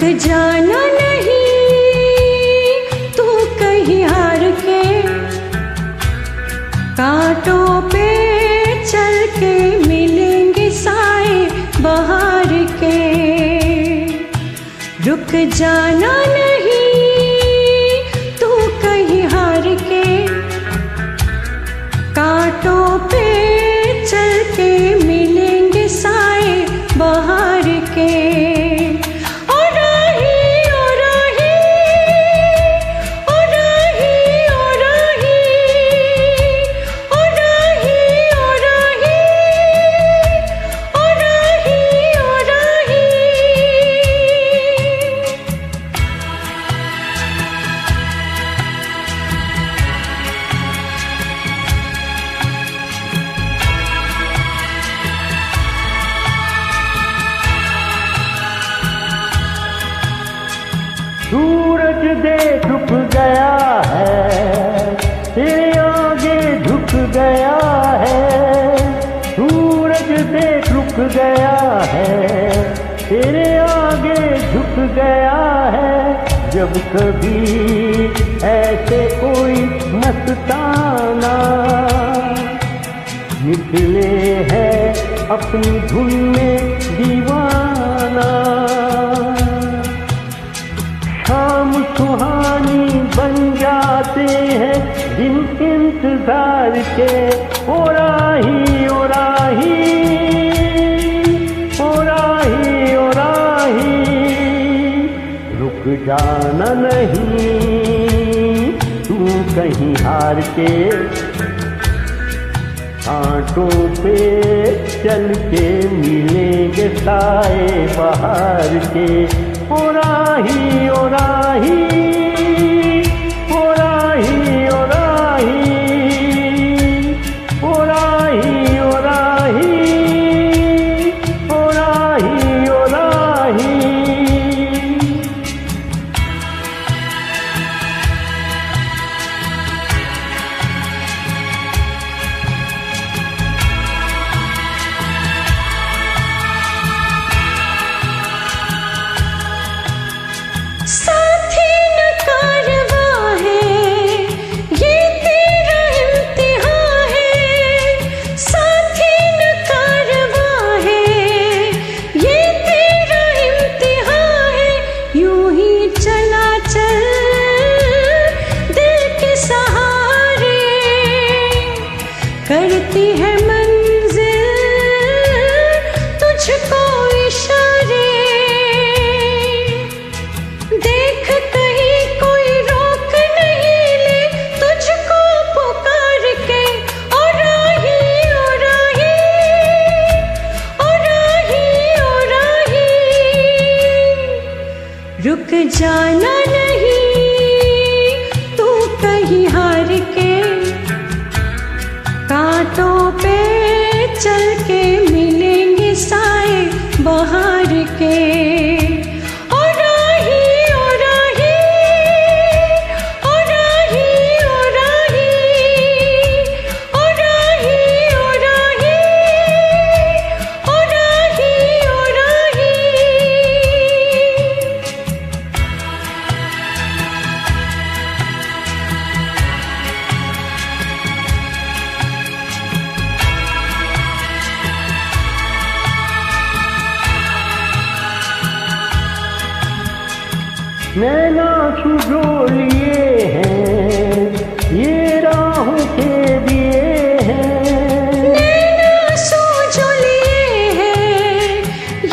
रुक जाना नहीं। तू कहीं हार के कांटों पे चल के मिलेंगे साए बाहर के। रुक जाना नहीं, तू कहीं हार के कांटों पे चल के सूरज दे झुक गया है तेरे आगे झुक गया है। सूरज दे रुक गया है तेरे आगे झुक गया है। जब कभी ऐसे कोई मस्ताना निकले है अपनी धुन में दीवाना। सुहानी बन जाते हैं दिन इंतज़ार के। ओ राही ओ राही ओ राही ओ राही। रुक जाना नहीं, तू कहीं हार के। कांटों पे चल के मिलेंगे साए बाहर के। ओ राही ओ राही रुक जाना नैना सुजो लिए हैं ये राहों के दिए हैं। नैना लिए हैं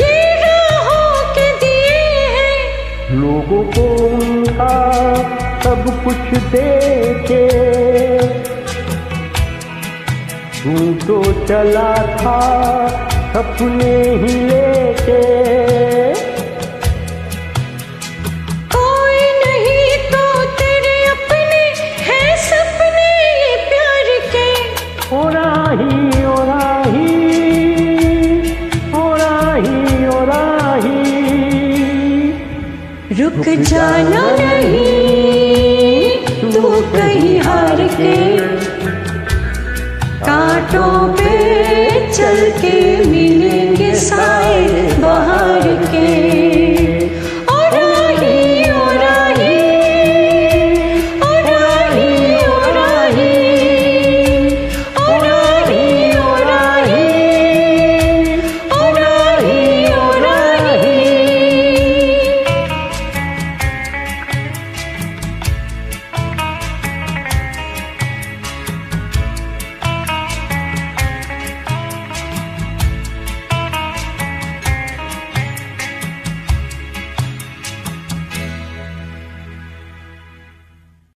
ये राहों के दिए हैं। लोगों को उनका सब कुछ दे तू तो चला था सपने ही लेके। जाना नहीं तू कहीं हार के। कांटों पे चल के मिलेंगे साए बाहर के।